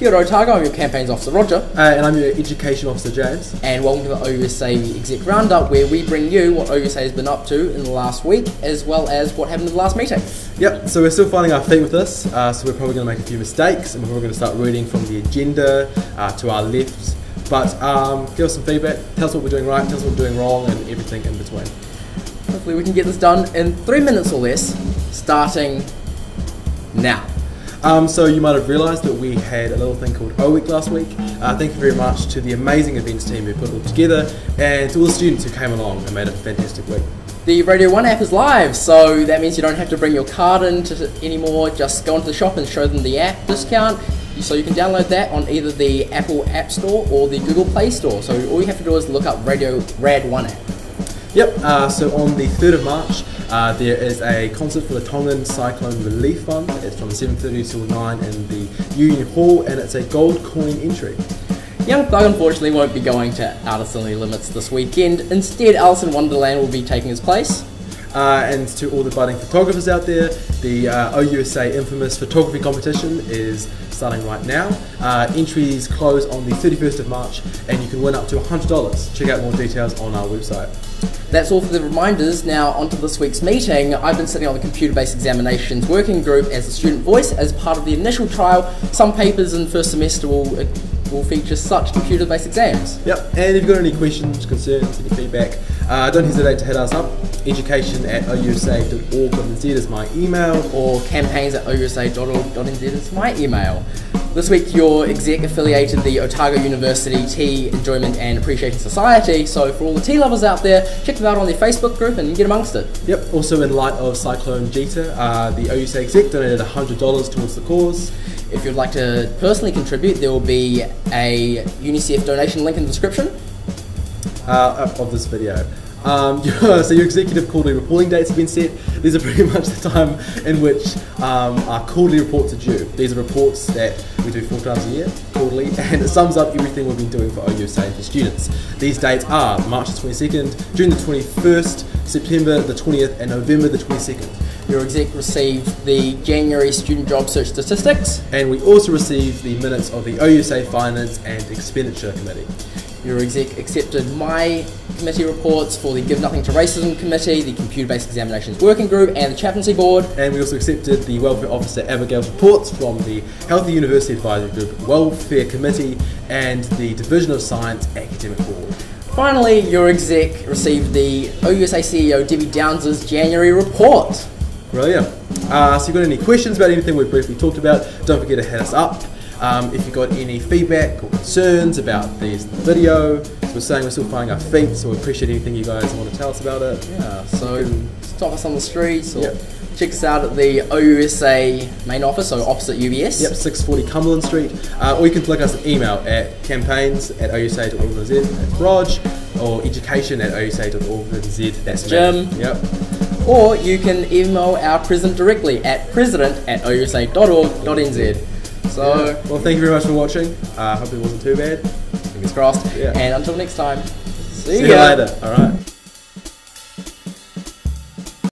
Kia ora Otago, I'm your campaigns officer Roger, Uh, and I'm your education officer, James. and welcome to the OUSA Exec Roundup, where we bring you what OUSA has been up to in the last week, as well as what happened in the last meeting. Yep, so we're still finding our feet with this, uh, so we're probably going to make a few mistakes, and we're probably going to start reading from the agenda uh, to our left. But um, give us some feedback, tell us what we're doing right, tell us what we're doing wrong, and everything in between. Hopefully, we can get this done in three minutes or less, starting now. Um, so you might have realised that we had a little thing called O Week last week. Uh, thank you very much to the amazing events team who put it all together, and to all the students who came along and made it a fantastic week. The Radio 1 app is live, so that means you don't have to bring your card in to, anymore. Just go into the shop and show them the app discount. So you can download that on either the Apple App Store or the Google Play Store. So all you have to do is look up Radio Rad 1 app. Yep, uh, so on the 3rd of March, uh, there is a concert for the Tongan Cyclone Relief Fund. It's from 7.30 till 9 in the Union Hall, and it's a gold coin entry. Young Thug unfortunately won't be going to Outer City Limits this weekend. Instead, Alison Wonderland will be taking his place. Uh, and to all the budding photographers out there, the uh, OUSA infamous photography competition is starting right now. Uh, entries close on the 31st of March, and you can win up to $100. Check out more details on our website. That's all for the reminders. Now, on to this week's meeting. I've been sitting on the computer based examinations working group as a student voice as part of the initial trial. Some papers in first semester will, uh, will feature such computer based exams. Yep, and if you've got any questions, concerns, any feedback, uh, don't hesitate to hit us up. Education at ousa.org.nz is my email. Or campaigns at ousa.org.nz is my email. This week, your exec affiliated the Otago University Tea Enjoyment and Appreciation Society. So, for all the tea lovers out there, check them out on their Facebook group and get amongst it. Yep, also in light of Cyclone Gita, uh, the OUSA exec donated $100 towards the cause. If you'd like to personally contribute, there will be a UNICEF donation link in the description. uh, of this video. Um, so your executive quarterly reporting dates have been set. These are pretty much the time in which um, our quarterly reports are due. These are reports that we do four times a year, quarterly, and it sums up everything we've been doing for OUSA for students. These dates are March the 22nd, June the 21st, September the 20th, and November the 22nd. Your exec received the January student job search statistics. And we also received the minutes of the OUSA Finance and Expenditure Committee. Your exec accepted my committee reports for the Give Nothing to Racism Committee, the Computer Based Examinations Working Group, and the Chaplaincy Board. And we also accepted the Welfare Officer Abigail's reports from the Healthy University Advisory Group Welfare Committee and the Division of Science Academic Board. Finally, your exec received the OUSA CEO Debbie Downs' January report. Brilliant. Uh, so if you've got any questions about anything we've briefly talked about, don't forget to hit us up. Um, if you've got any feedback or concerns about this video, we're saying we're still finding our feet, so we appreciate anything you guys want to tell us about it. Yeah, so stop us on the streets or Yep. check us out at the OUSA main office, so opposite UBS. Yep, 640 Cumberland Street. Uh, or you can flick us an email at campaigns at ousa.org.nz, that's Raj, or education at ousa.org.nz, that's me. Jim. Yep. Or you can email our president directly at president at ousa.org.nz. So, Well, thank you very much for watching. I uh, hope it wasn't too bad. fingers crossed. Yeah. And until next time, see, See you later. All right.